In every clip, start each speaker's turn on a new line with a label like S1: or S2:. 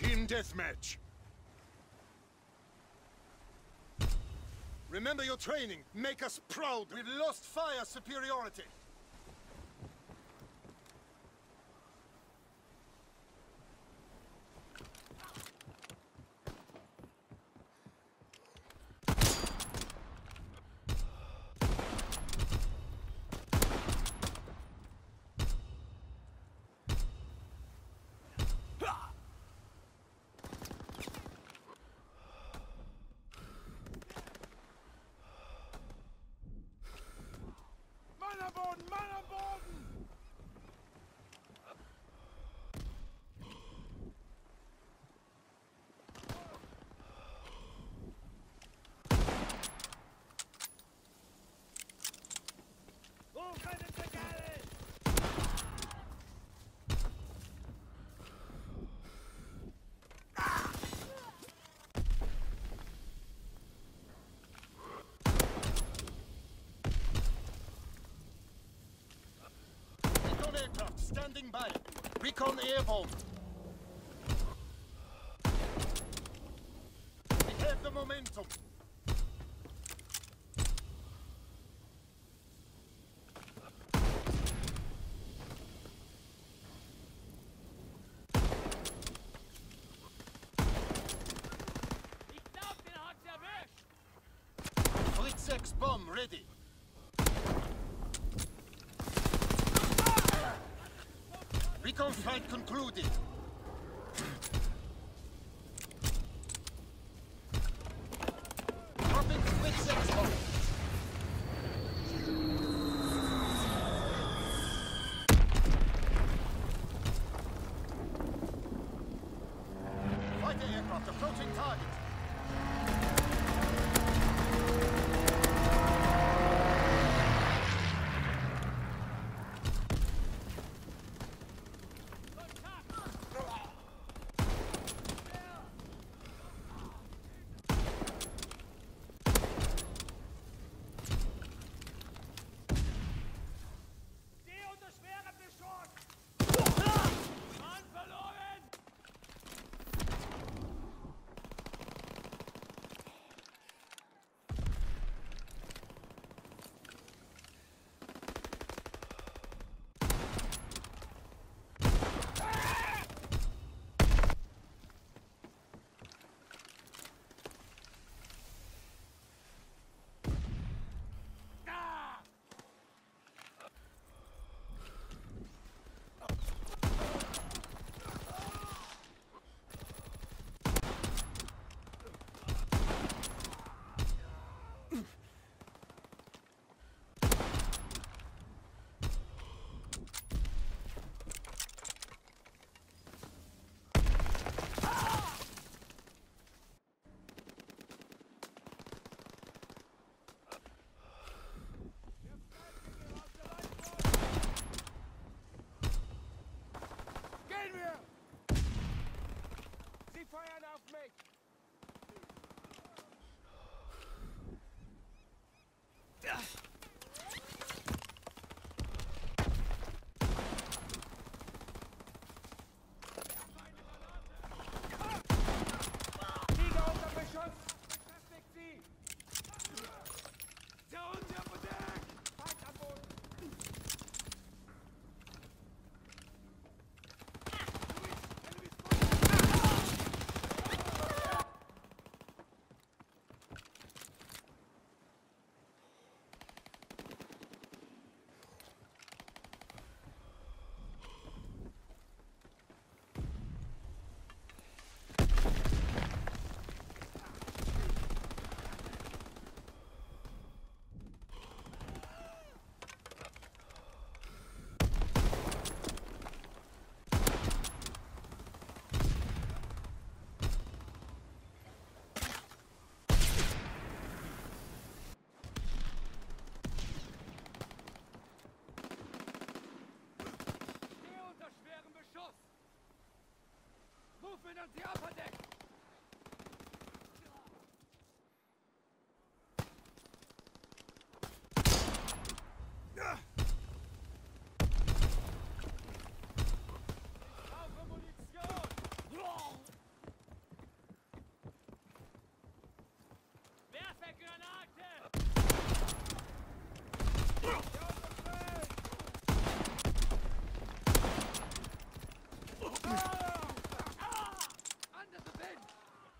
S1: Team deathmatch. Remember your training. Make us proud. We've lost fire superiority. Standing by. Recon airborne. We have the momentum. Ready. Recon flight concluded. Dropping Fritz 6. Fighter aircraft approaching target.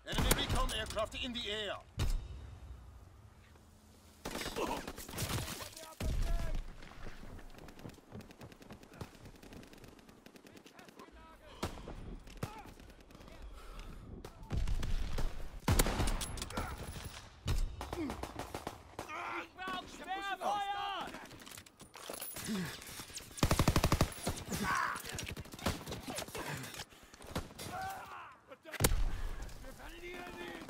S2: Enemy recon
S1: aircraft in the air.
S2: Verlieren Sie!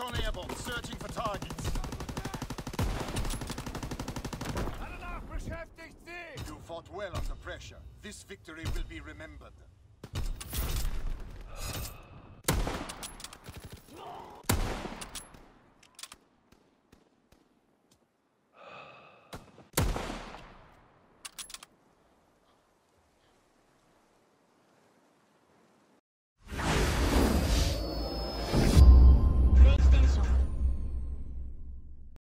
S1: Recon airborne searching for targets.
S2: Alle beschäftigt sie!
S1: You fought well under pressure. This victory will be remembered.